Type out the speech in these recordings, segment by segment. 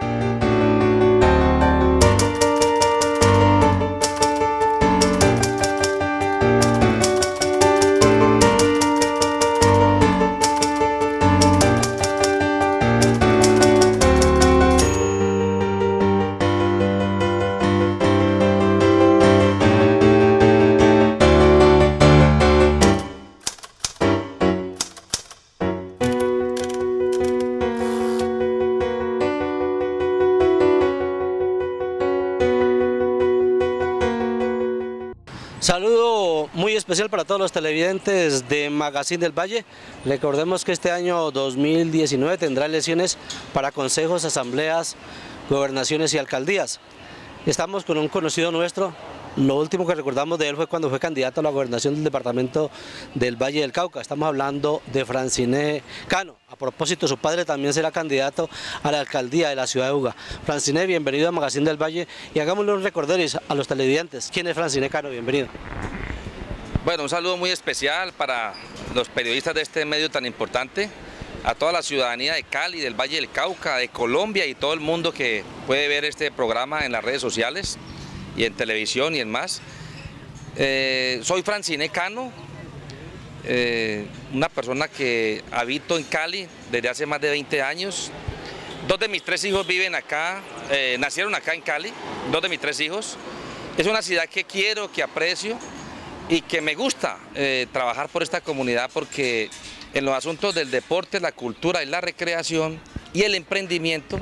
Saludo muy especial para todos los televidentes de Magazine del Valle. Recordemos que este año 2019 tendrá elecciones para consejos, asambleas, gobernaciones y alcaldías. Estamos con un conocido nuestro, lo último que recordamos de él fue cuando fue candidato a la gobernación del departamento del Valle del Cauca. Estamos hablando de Franciné Cano. A propósito, su padre también será candidato a la alcaldía de la ciudad de Uga. Franciné, bienvenido a Magazine del Valle y hagámosle un recorderis a los televidentes. ¿Quién es Franciné Cano? Bienvenido. Bueno, un saludo muy especial para los periodistas de este medio tan importante, a toda la ciudadanía de Cali, del Valle del Cauca, de Colombia y todo el mundo que puede ver este programa en las redes sociales y en televisión y en más. Eh, soy Francine Cano, eh, una persona que habito en Cali desde hace más de 20 años. Dos de mis tres hijos viven acá, eh, nacieron acá en Cali, dos de mis tres hijos. Es una ciudad que quiero, que aprecio y que me gusta trabajar por esta comunidad porque en los asuntos del deporte, la cultura y la recreación y el emprendimiento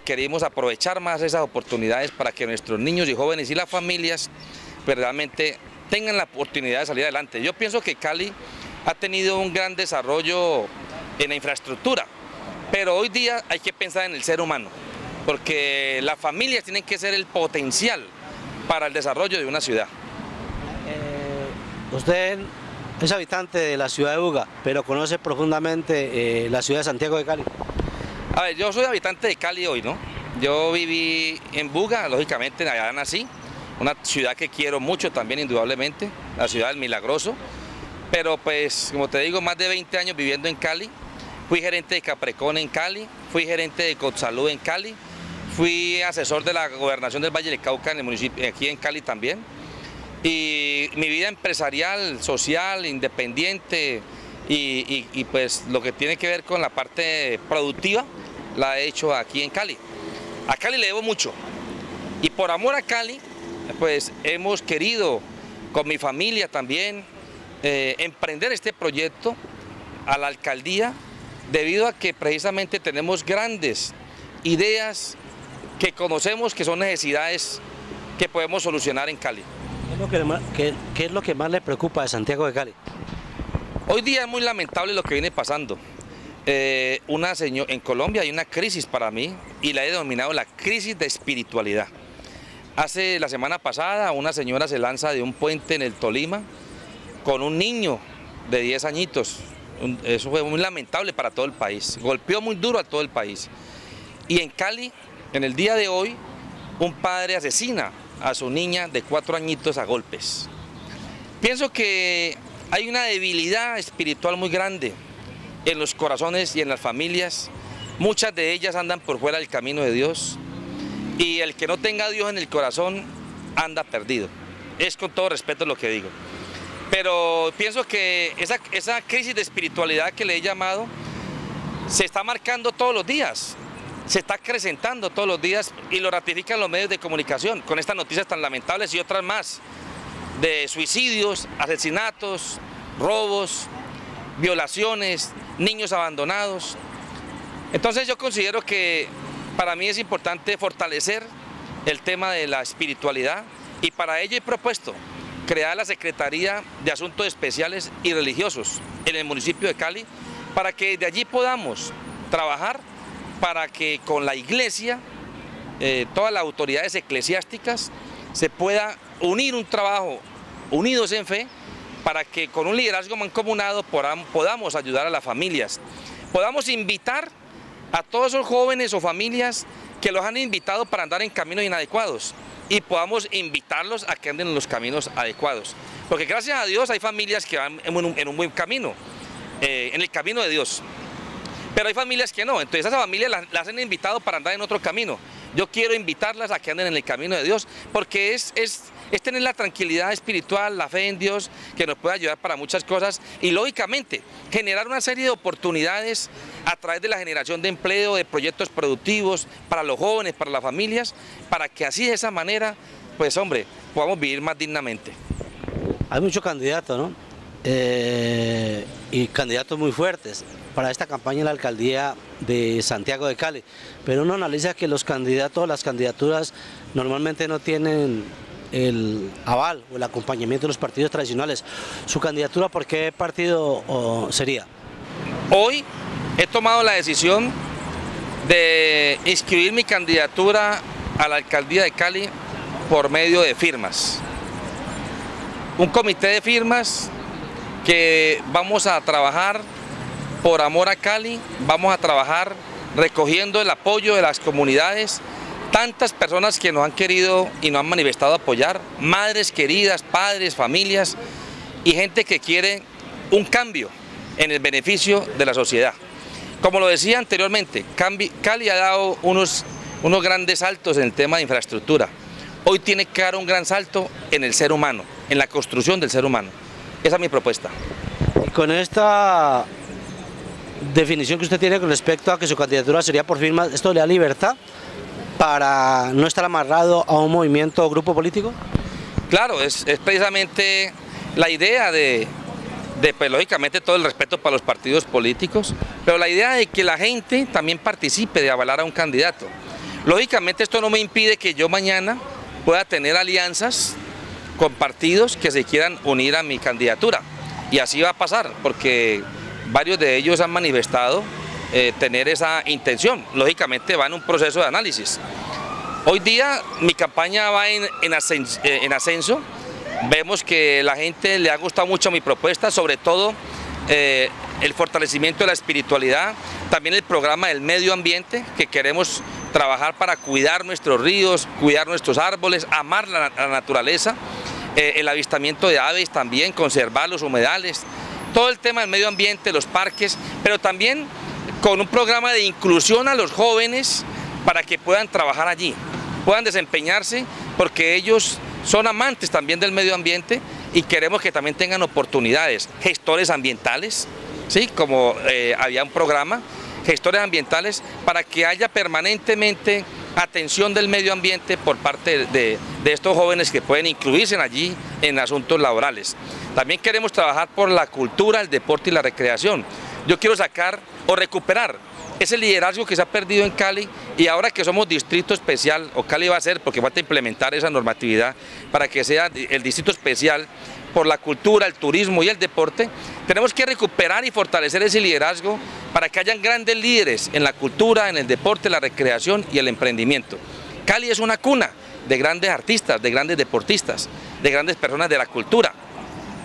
queremos aprovechar más esas oportunidades para que nuestros niños y jóvenes y las familias pues, realmente tengan la oportunidad de salir adelante. Yo pienso que Cali ha tenido un gran desarrollo en la infraestructura, pero hoy día hay que pensar en el ser humano, porque las familias tienen que ser el potencial para el desarrollo de una ciudad. Usted es habitante de la ciudad de Uga, pero conoce profundamente eh, la ciudad de Santiago de Cali. A ver, yo soy habitante de Cali hoy, ¿no? Yo viví en Buga, lógicamente allá nací, una ciudad que quiero mucho también indudablemente, la ciudad del Milagroso, pero pues como te digo, más de 20 años viviendo en Cali, fui gerente de Caprecón en Cali, fui gerente de Cotsalud en Cali, fui asesor de la gobernación del Valle de Cauca en el municipio, aquí en Cali también, y mi vida empresarial, social, independiente, y, pues lo que tiene que ver con la parte productiva, la he hecho aquí en Cali. A Cali le debo mucho y por amor a Cali, pues hemos querido con mi familia también eh, emprender este proyecto a la alcaldía debido a que precisamente tenemos grandes ideas que conocemos que son necesidades que podemos solucionar en Cali. ¿Qué es lo que más le preocupa de Santiago de Cali? Hoy día es muy lamentable lo que viene pasando. Eh, una en Colombia hay una crisis para mí y la he denominado la crisis de espiritualidad. Hace la semana pasada una señora se lanza de un puente en el Tolima con un niño de 10 añitos. Eso fue muy lamentable para todo el país. Golpeó muy duro a todo el país. Y en Cali, en el día de hoy, un padre asesina a su niña de 4 añitos a golpes. Pienso que hay una debilidad espiritual muy grande en los corazones y en las familias. Muchas de ellas andan por fuera del camino de Dios y el que no tenga a Dios en el corazón anda perdido. Es con todo respeto lo que digo. Pero pienso que esa, esa crisis de espiritualidad que le he llamado se está marcando todos los días, se está acrecentando todos los días y lo ratifican los medios de comunicación con estas noticias tan lamentables y otras más de suicidios, asesinatos, robos, violaciones, niños abandonados. Entonces yo considero que para mí es importante fortalecer el tema de la espiritualidad y para ello he propuesto crear la Secretaría de Asuntos Especiales y Religiosos en el municipio de Cali para que de allí podamos trabajar para que con la iglesia, eh, todas las autoridades eclesiásticas, se pueda unir un trabajo unidos en fe para que con un liderazgo mancomunado podamos ayudar a las familias. Podamos invitar a todos esos jóvenes o familias que los han invitado para andar en caminos inadecuados y podamos invitarlos a que anden en los caminos adecuados. Porque gracias a Dios hay familias que van en un, buen camino, eh, en el camino de Dios. Pero hay familias que no, entonces esas familias las, las han invitado para andar en otro camino. Yo quiero invitarlas a que anden en el camino de Dios, porque es, es, tener la tranquilidad espiritual, la fe en Dios, que nos puede ayudar para muchas cosas y lógicamente generar una serie de oportunidades a través de la generación de empleo, de proyectos productivos para los jóvenes, para las familias, para que así de esa manera, pues hombre, podamos vivir más dignamente. Hay muchos candidatos, ¿no? Eh, y candidatos muy fuertes para esta campaña en la alcaldía de Santiago de Cali. Pero uno analiza que los candidatos, las candidaturas normalmente no tienen el aval o el acompañamiento de los partidos tradicionales. ¿Su candidatura por qué partido sería? Hoy he tomado la decisión de inscribir mi candidatura a la alcaldía de Cali por medio de firmas. Un comité de firmas que vamos a trabajar por amor a Cali, vamos a trabajar recogiendo el apoyo de las comunidades, tantas personas que nos han querido y nos han manifestado apoyar, madres queridas, padres, familias y gente que quiere un cambio en el beneficio de la sociedad. Como lo decía anteriormente, Cali ha dado unos, unos grandes saltos en el tema de infraestructura. Hoy tiene que dar un gran salto en el ser humano, en la construcción del ser humano. Esa es mi propuesta. Con esta definición que usted tiene con respecto a que su candidatura sería por firma, ¿esto le da libertad para no estar amarrado a un movimiento o grupo político? Claro, es, precisamente la idea de, de, pues, lógicamente, todo el respeto para los partidos políticos, pero la idea de que la gente también participe de avalar a un candidato. Lógicamente esto no me impide que yo mañana pueda tener alianzas con partidos que se quieran unir a mi candidatura. Y así va a pasar, porque varios de ellos han manifestado eh, tener esa intención. Lógicamente va en un proceso de análisis. Hoy día mi campaña va en, eh, ascenso, vemos que la gente le ha gustado mucho mi propuesta, sobre todo eh, el fortalecimiento de la espiritualidad, también el programa del medio ambiente, que queremos trabajar para cuidar nuestros ríos, cuidar nuestros árboles, amar la, naturaleza, el avistamiento de aves también, conservar los humedales, todo el tema del medio ambiente, los parques, pero también con un programa de inclusión a los jóvenes para que puedan trabajar allí, puedan desempeñarse, porque ellos son amantes también del medio ambiente y queremos que también tengan oportunidades, gestores ambientales, ¿sí? como eh, había un programa, gestores ambientales, para que haya permanentemente atención del medio ambiente por parte de, de estos jóvenes que pueden incluirse allí en asuntos laborales. También queremos trabajar por la cultura, el deporte y la recreación. Yo quiero sacar o recuperar ese liderazgo que se ha perdido en Cali y ahora que somos distrito especial, o Cali va a ser porque falta implementar esa normatividad para que sea el distrito especial por la cultura, el turismo y el deporte, tenemos que recuperar y fortalecer ese liderazgo para que hayan grandes líderes en la cultura, en el deporte, la recreación y el emprendimiento. Cali es una cuna de grandes artistas, de grandes deportistas, de grandes personas de la cultura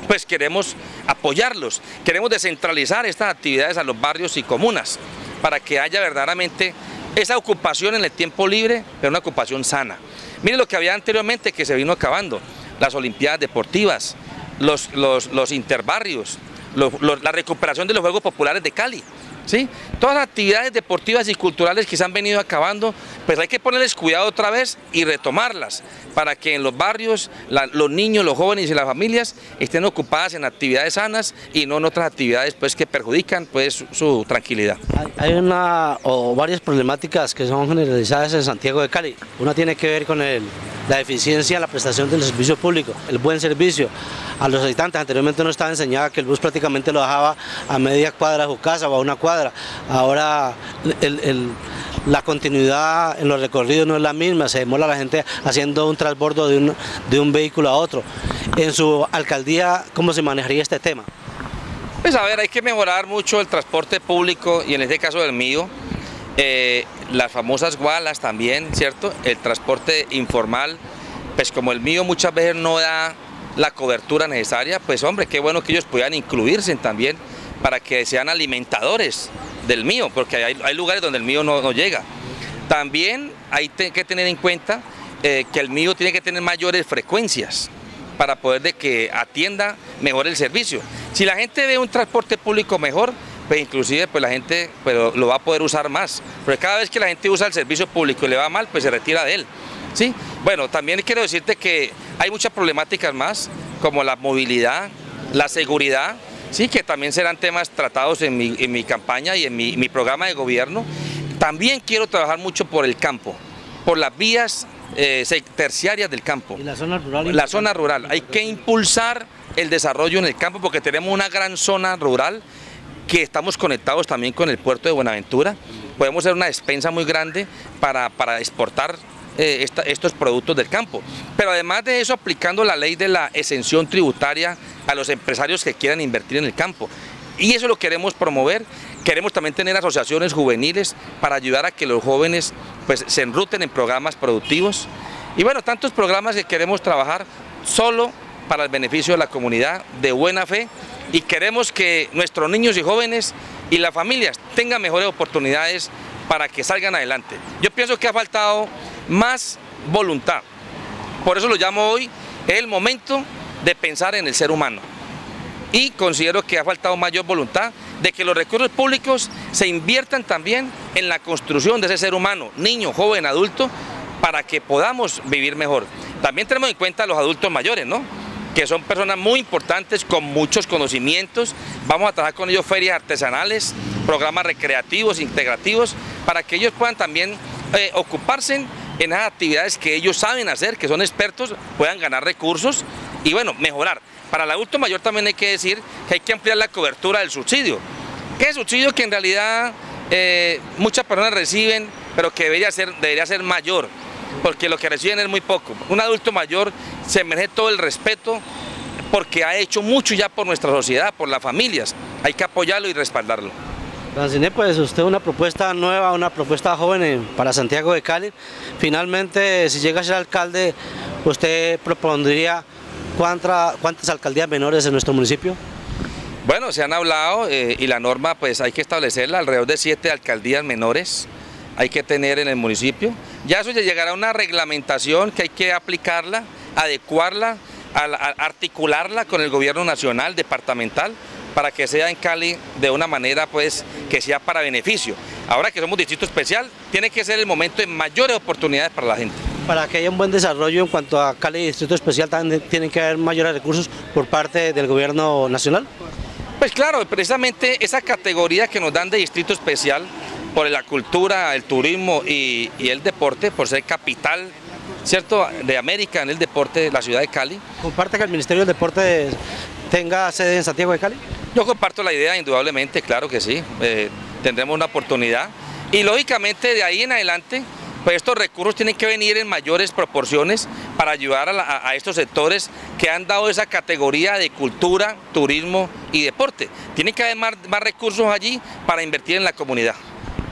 pues queremos apoyarlos, queremos descentralizar estas actividades a los barrios y comunas para que haya verdaderamente esa ocupación en el tiempo libre, pero una ocupación sana. Miren lo que había anteriormente que se vino acabando, las olimpiadas deportivas, los, los, interbarrios, la recuperación de los Juegos Populares de Cali. Todas las actividades deportivas y culturales que se han venido acabando, pues hay que ponerles cuidado otra vez y retomarlas para que en los barrios los niños, los jóvenes y las familias estén ocupadas en actividades sanas y no en otras actividades pues, que perjudican pues, su tranquilidad. Hay una o varias problemáticas que son generalizadas en Santiago de Cali. Una tiene que ver con la eficiencia en la prestación del servicio público, el buen servicio a los habitantes. Anteriormente no estaba enseñada que el bus prácticamente lo dejaba a media cuadra de su casa o a una cuadra. Ahora la continuidad en los recorridos no es la misma, se demora la gente haciendo un transbordo de un, vehículo a otro. En su alcaldía, ¿cómo se manejaría este tema? Pues a ver, hay que mejorar mucho el transporte público y en este caso del mío, eh, las famosas gualas también, ¿cierto? El transporte informal, pues como el mío muchas veces no da la cobertura necesaria, pues hombre, qué bueno que ellos puedan incluirse también para que sean alimentadores del mío, porque hay, lugares donde el mío no, llega. También hay que tener en cuenta eh, que el mío tiene que tener mayores frecuencias para poder de que atienda mejor el servicio. Si la gente ve un transporte público mejor, pues inclusive pues la gente pero lo va a poder usar más. Porque cada vez que la gente usa el servicio público y le va mal, pues se retira de él. ¿sí? Bueno, también quiero decirte que hay muchas problemáticas más, como la movilidad, la seguridad, sí, que también serán temas tratados en mi, campaña y en mi, programa de gobierno. También quiero trabajar mucho por el campo, por las vías eh, terciarias del campo. ¿Y la zona rural? La zona rural. Hay que impulsar el desarrollo en el campo porque tenemos una gran zona rural que estamos conectados también con el puerto de Buenaventura. Podemos ser una despensa muy grande para, para exportar eh, estos productos del campo. Pero además de eso, aplicando la ley de la exención tributaria a los empresarios que quieran invertir en el campo. Y eso lo queremos promover. Queremos también tener asociaciones juveniles para ayudar a que los jóvenes pues, se enruten en programas productivos. Y bueno, tantos programas que queremos trabajar solo para el beneficio de la comunidad, de buena fe, y queremos que nuestros niños y jóvenes y las familias tengan mejores oportunidades para que salgan adelante. Yo pienso que ha faltado más voluntad. Por eso lo llamo hoy el momento de pensar en el ser humano. Y considero que ha faltado mayor voluntad de que los recursos públicos se inviertan también en la construcción de ese ser humano, niño, joven, adulto, para que podamos vivir mejor. También tenemos en cuenta a los adultos mayores, ¿no? que son personas muy importantes con muchos conocimientos. Vamos a trabajar con ellos ferias artesanales, programas recreativos, integrativos, para que ellos puedan también eh, ocuparse en las actividades que ellos saben hacer, que son expertos, puedan ganar recursos y bueno, mejorar. Para el adulto mayor también hay que decir que hay que ampliar la cobertura del subsidio. ¿Qué es subsidio que en realidad eh, muchas personas reciben, pero que debería ser, debería ser mayor? Porque lo que reciben es muy poco. Un adulto mayor se merece todo el respeto porque ha hecho mucho ya por nuestra sociedad, por las familias. Hay que apoyarlo y respaldarlo. Francine, pues usted una propuesta nueva, una propuesta joven para Santiago de Cali. Finalmente, si llega a ser alcalde, ¿usted propondría cuántas alcaldías menores en nuestro municipio? Bueno, se han hablado eh, y la norma pues hay que establecerla, alrededor de siete alcaldías menores hay que tener en el municipio. Ya eso ya llegará a una reglamentación que hay que aplicarla, adecuarla, articularla con el gobierno nacional, departamental, para que sea en Cali de una manera pues que sea para beneficio. Ahora que somos distrito especial, tiene que ser el momento de mayores oportunidades para la gente. Para que haya un buen desarrollo en cuanto a Cali Distrito Especial, también tienen que haber mayores recursos por parte del gobierno nacional. Pues claro, precisamente esa categoría que nos dan de Distrito Especial, por la cultura, el turismo y, y el deporte, por ser capital ¿cierto? de América en el deporte de la ciudad de Cali. ¿Comparte que el Ministerio del Deporte tenga sede en Santiago de Cali? Yo comparto la idea, indudablemente, claro que sí, eh, tendremos una oportunidad y lógicamente de ahí en adelante pues estos recursos tienen que venir en mayores proporciones para ayudar a, estos sectores que han dado esa categoría de cultura, turismo y deporte. Tienen que haber más, recursos allí para invertir en la comunidad.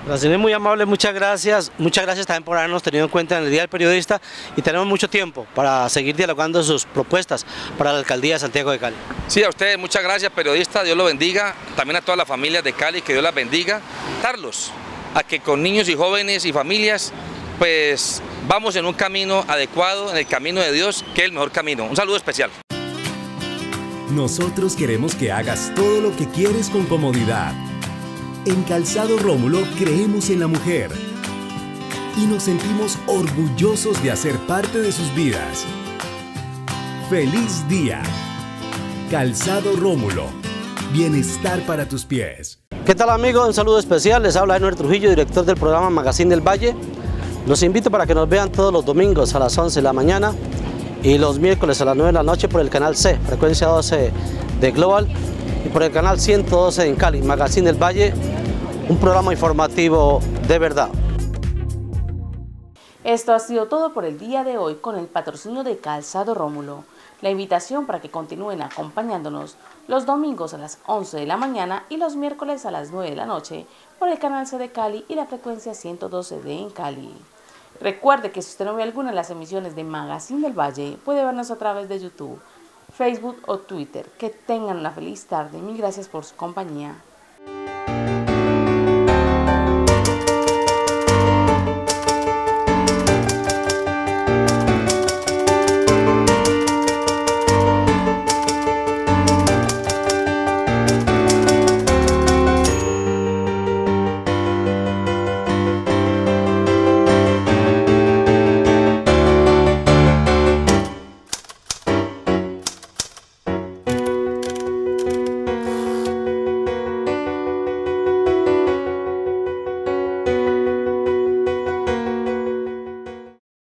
Gracias, muy amable, muchas gracias. Muchas gracias también por habernos tenido en cuenta en el Día del Periodista y tenemos mucho tiempo para seguir dialogando sus propuestas para la Alcaldía de Santiago de Cali. Sí, a ustedes muchas gracias, periodista, Dios lo bendiga, también a toda la familia de Cali, que Dios las bendiga. Carlos, a que con niños y jóvenes y familias, pues vamos en un camino adecuado, en el camino de Dios, que es el mejor camino. Un saludo especial. Nosotros queremos que hagas todo lo que quieres con comodidad en Calzado Rómulo creemos en la mujer y nos sentimos orgullosos de hacer parte de sus vidas. ¡Feliz día! Calzado Rómulo. Bienestar para tus pies. ¿Qué tal amigos? Un saludo especial. Les habla Ener Trujillo, director del programa Magazine del Valle. Los invito para que nos vean todos los domingos a las 11 de la mañana y los miércoles a las 9 de la noche por el canal C, frecuencia 12 de Global y por el canal 112 en Cali, Magazine del Valle, un programa informativo de verdad. Esto ha sido todo por el día de hoy con el patrocinio de Calzado Rómulo. La invitación para que continúen acompañándonos los domingos a las 11 de la mañana y los miércoles a las 9 de la noche por el canal C de Cali y la frecuencia 112 de en Cali. Recuerde que si usted no ve alguna de las emisiones de Magazine del Valle, puede vernos a través de YouTube Facebook o Twitter. Que tengan una feliz tarde. Mil gracias por su compañía.